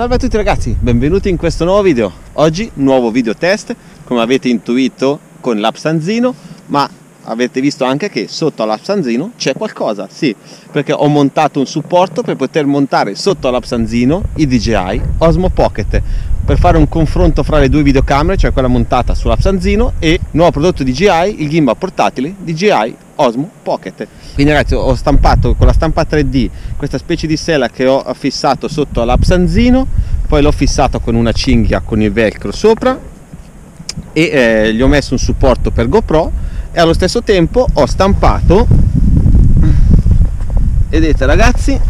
Salve a tutti ragazzi, benvenuti in questo nuovo video. Oggi nuovo video test, come avete intuito con l'app Sanzino, ma avete visto anche che sotto all'app Sanzino c'è qualcosa, sì, perché ho montato un supporto per poter montare sotto all'app Sanzino i DJI Osmo Pocket per fare un confronto fra le due videocamere, cioè quella montata sull'app Sanzino e il nuovo prodotto DJI, il gimbal portatile DJI Osmo Pocket. Quindi ragazzi ho stampato con la stampa 3D questa specie di sella che ho fissato sotto all'app Sanzino, poi l'ho fissato con una cinghia con il velcro sopra e eh, gli ho messo un supporto per GoPro e allo stesso tempo ho stampato vedete ragazzi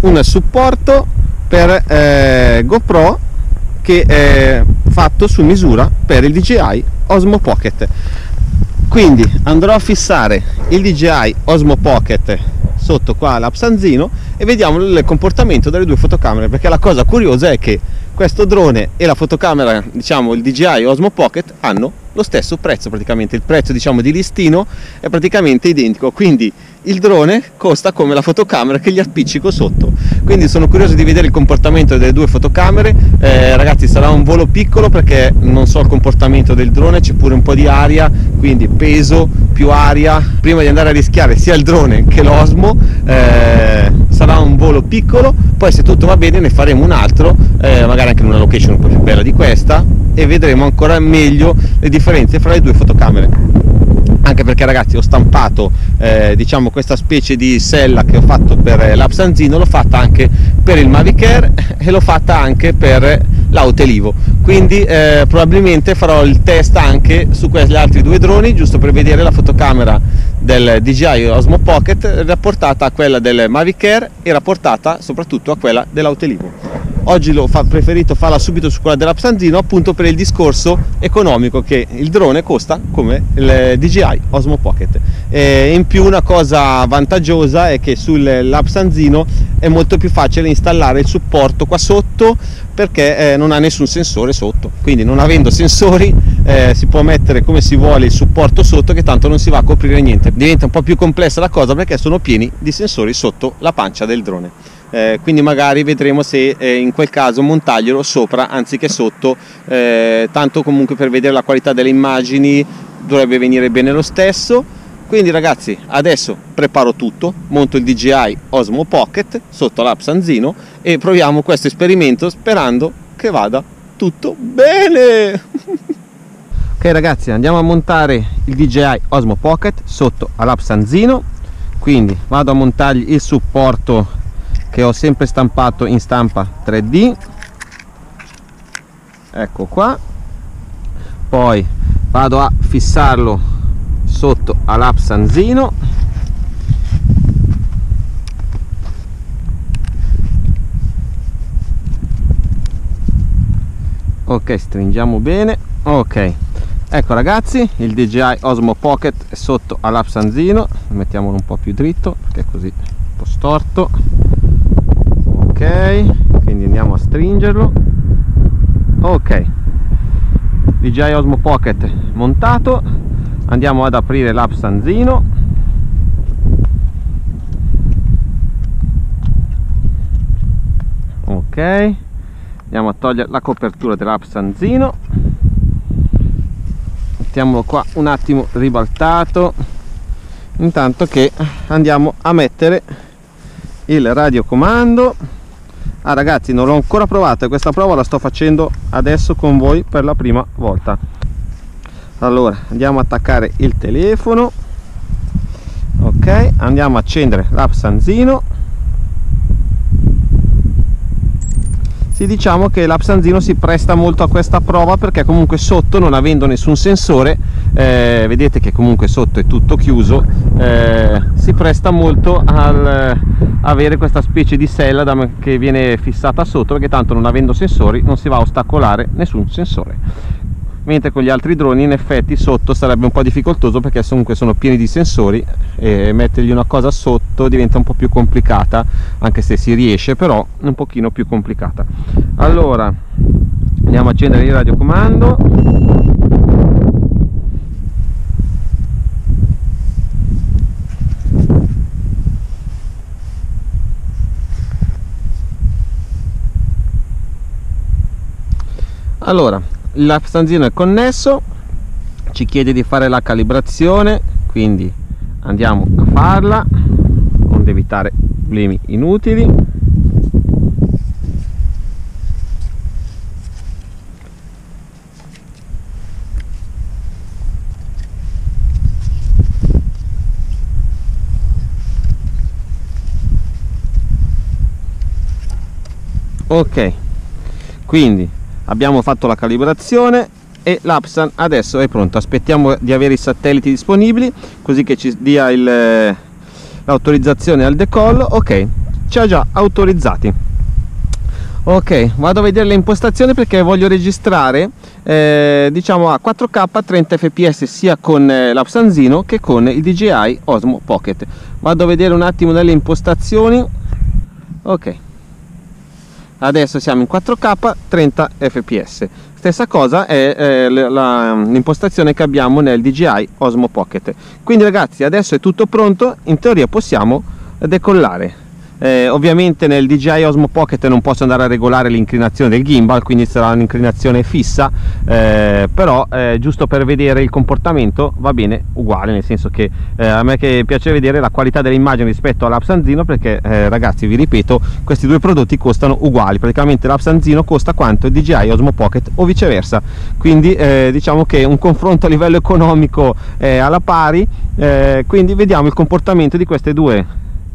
un supporto per eh, GoPro che è fatto su misura per il DJI Osmo Pocket. Quindi andrò a fissare il DJI Osmo Pocket sotto qua l'app Sanzino e vediamo il comportamento delle due fotocamere perché la cosa curiosa è che questo drone e la fotocamera diciamo il DJI Osmo Pocket hanno lo stesso prezzo praticamente. Il prezzo diciamo di listino è praticamente identico. Quindi il drone costa come la fotocamera che gli appiccico sotto quindi sono curioso di vedere il comportamento delle due fotocamere. Eh, ragazzi sarà un volo piccolo perché non so il comportamento del drone c'è pure un po' di aria quindi peso più aria. Prima di andare a rischiare sia il drone che l'Osmo eh, sarà un volo piccolo. Poi se tutto va bene ne faremo un altro eh, magari anche in una location un po' più bella di questa e vedremo ancora meglio le differenze fra le due fotocamere anche perché ragazzi ho stampato eh, diciamo questa specie di sella che ho fatto per eh, l'app Sanzino l'ho fatta anche per il Mavic Air e l'ho fatta anche per l'Autelivo. Quindi eh, probabilmente farò il test anche su quegli altri due droni giusto per vedere la fotocamera del DJI Osmo Pocket rapportata a quella del Mavic Air e rapportata soprattutto a quella dell'Autelivo oggi l'ho fa, preferito farla subito su quella dell'App Sanzino appunto per il discorso economico che il drone costa come il DJI Osmo Pocket. E in più una cosa vantaggiosa è che sull'App Sanzino è molto più facile installare il supporto qua sotto perché eh, non ha nessun sensore sotto. Quindi non avendo sensori eh, si può mettere come si vuole il supporto sotto che tanto non si va a coprire niente. Diventa un po' più complessa la cosa perché sono pieni di sensori sotto la pancia del drone eh, quindi magari vedremo se eh, in quel caso montarglielo sopra anziché sotto. Eh, tanto comunque per vedere la qualità delle immagini dovrebbe venire bene lo stesso. Quindi ragazzi adesso preparo tutto monto il DJI Osmo Pocket sotto l'app Sanzino e proviamo questo esperimento sperando che vada tutto bene. Ok ragazzi andiamo a montare il DJI Osmo Pocket sotto all'app Sanzino quindi vado a montargli il supporto che ho sempre stampato in stampa 3D ecco qua. Poi vado a fissarlo sotto all'app Sanzino ok stringiamo bene. Ok. Ecco ragazzi il DJI Osmo Pocket è sotto all'app Sanzino mettiamolo un po' più dritto perché così un po' storto quindi andiamo a stringerlo. Ok. DJI Osmo Pocket montato. Andiamo ad aprire l'app Sanzino. Ok. Andiamo a togliere la copertura dell'app Sanzino. Mettiamolo qua un attimo ribaltato. Intanto che andiamo a mettere il radiocomando ah ragazzi non l'ho ancora provato e questa prova la sto facendo adesso con voi per la prima volta. Allora andiamo a attaccare il telefono. Ok andiamo a accendere l'app Sanzino. Sì diciamo che l'app Sanzino si presta molto a questa prova perché comunque sotto non avendo nessun sensore eh, vedete che comunque sotto è tutto chiuso eh, si presta molto al avere questa specie di sella che viene fissata sotto perché tanto non avendo sensori non si va a ostacolare nessun sensore. Mentre con gli altri droni in effetti sotto sarebbe un po' difficoltoso perché comunque sono pieni di sensori e mettergli una cosa sotto diventa un po' più complicata anche se si riesce però un pochino più complicata. Allora andiamo a accendere il radiocomando allora l'apstanzino è connesso ci chiede di fare la calibrazione quindi andiamo a farla onde evitare problemi inutili. Ok quindi abbiamo fatto la calibrazione e l'Apsan adesso è pronto. Aspettiamo di avere i satelliti disponibili così che ci dia l'autorizzazione al decollo. Ok ci ha già autorizzati. Ok vado a vedere le impostazioni perché voglio registrare eh, diciamo a 4k 30 fps sia con eh, l'Apsanzino che con il DJI Osmo Pocket. Vado a vedere un attimo nelle impostazioni. Ok adesso siamo in 4k 30 fps stessa cosa è eh, l'impostazione che abbiamo nel DJI Osmo Pocket. Quindi ragazzi adesso è tutto pronto. In teoria possiamo decollare eh, ovviamente nel DJI Osmo Pocket non posso andare a regolare l'inclinazione del gimbal quindi sarà un'inclinazione fissa eh, però eh, giusto per vedere il comportamento va bene uguale nel senso che eh, a me che piace vedere la qualità dell'immagine rispetto all'Apsanzino perché eh, ragazzi vi ripeto questi due prodotti costano uguali. Praticamente l'Apsanzino costa quanto il DJI Osmo Pocket o viceversa. Quindi eh, diciamo che un confronto a livello economico è alla pari quindi vediamo il comportamento di queste due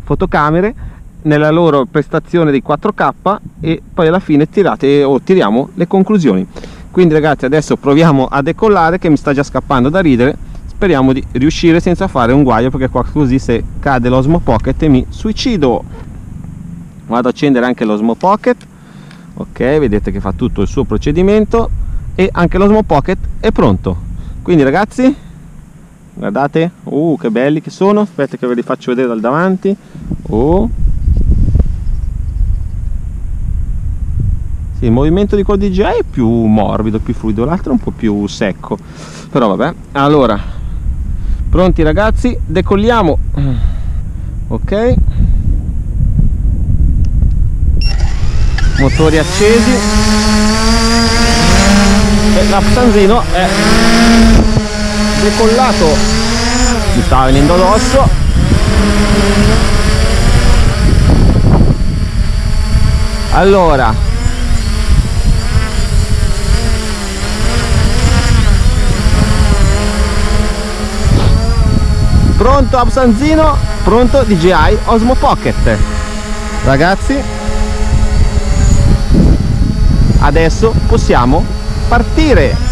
fotocamere nella loro prestazione di 4K e poi alla fine tirate o tiriamo le conclusioni. Quindi ragazzi adesso proviamo a decollare che mi sta già scappando da ridere. Speriamo di riuscire senza fare un guaio perché qua così se cade l'Osmo Pocket mi suicido. Vado ad accendere anche l'Osmo Pocket. Ok vedete che fa tutto il suo procedimento. E anche l'Osmo Pocket è pronto. Quindi ragazzi guardate. Uh che belli che sono. Aspetta che ve li faccio vedere dal davanti. Oh Sì, il movimento di quello DJI è più morbido, più fluido, l'altro è un po' più secco. Però vabbè. Allora, pronti ragazzi? Decolliamo. Ok. Motori accesi. E l'Apsanzino è decollato. Mi sta venendo addosso. Allora, pronto Absanzino? Pronto DJI Osmo Pocket. Ragazzi. Adesso possiamo partire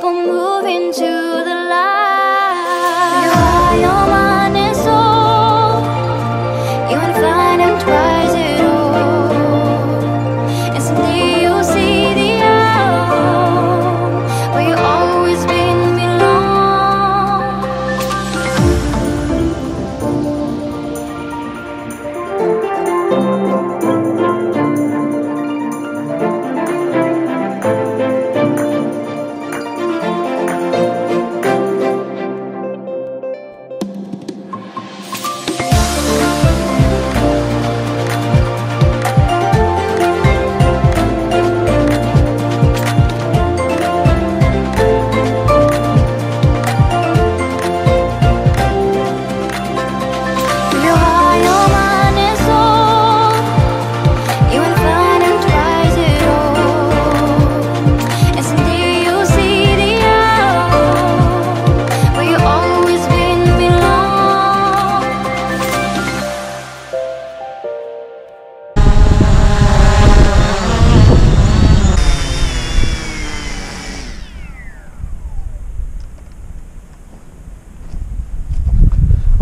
keep on moving to the light. You are your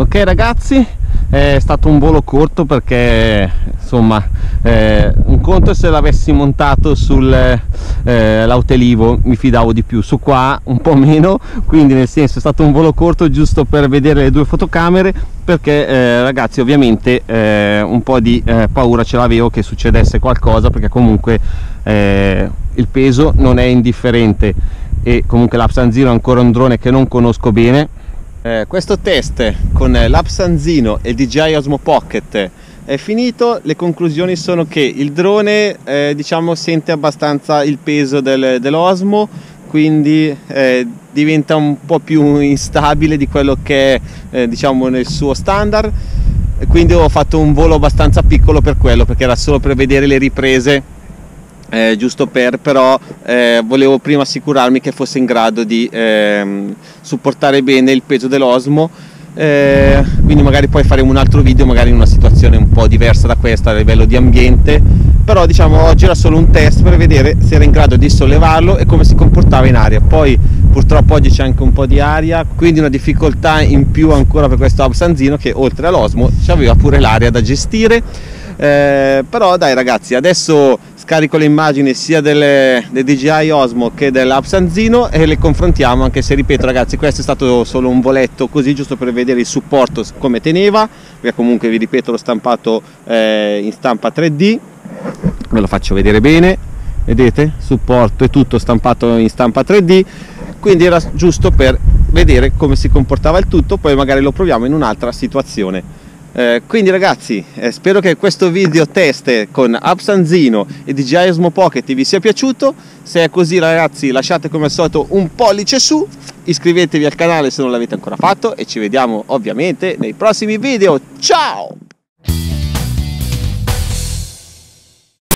ok ragazzi è stato un volo corto perché insomma eh, un conto se l'avessi montato sull'Autelivo eh, mi fidavo di più su qua un po' meno quindi nel senso è stato un volo corto giusto per vedere le due fotocamere perché eh, ragazzi ovviamente eh, un po' di eh, paura ce l'avevo che succedesse qualcosa perché comunque eh, il peso non è indifferente e comunque l'Apsanzino è ancora un drone che non conosco bene eh, questo test con l'Apsanzino e il DJI Osmo Pocket è finito le conclusioni sono che il drone eh, diciamo sente abbastanza il peso del, dell'Osmo quindi eh, diventa un po' più instabile di quello che è eh, diciamo nel suo standard. Quindi ho fatto un volo abbastanza piccolo per quello perché era solo per vedere le riprese eh, giusto per però eh, volevo prima assicurarmi che fosse in grado di ehm, supportare bene il peso dell'osmo eh, quindi magari poi faremo un altro video magari in una situazione un po' diversa da questa a livello di ambiente. Però diciamo oggi era solo un test per vedere se era in grado di sollevarlo e come si comportava in aria. Poi purtroppo oggi c'è anche un po' di aria quindi una difficoltà in più ancora per questo Absanzino che oltre all'osmo aveva pure l'aria da gestire. Eh, però dai ragazzi adesso scarico le immagini sia delle, del DJI Osmo che dell'Apsanzino e le confrontiamo anche se ripeto ragazzi questo è stato solo un voletto così giusto per vedere il supporto come teneva. Perché comunque vi ripeto l'ho stampato eh, in stampa 3D ve lo faccio vedere bene. Vedete? Supporto e tutto stampato in stampa 3D quindi era giusto per vedere come si comportava il tutto poi magari lo proviamo in un'altra situazione eh, quindi ragazzi eh, spero che questo video test con Absanzino e DJI Osmo Pocket vi sia piaciuto. Se è così ragazzi lasciate come al solito un pollice su iscrivetevi al canale se non l'avete ancora fatto e ci vediamo ovviamente nei prossimi video. Ciao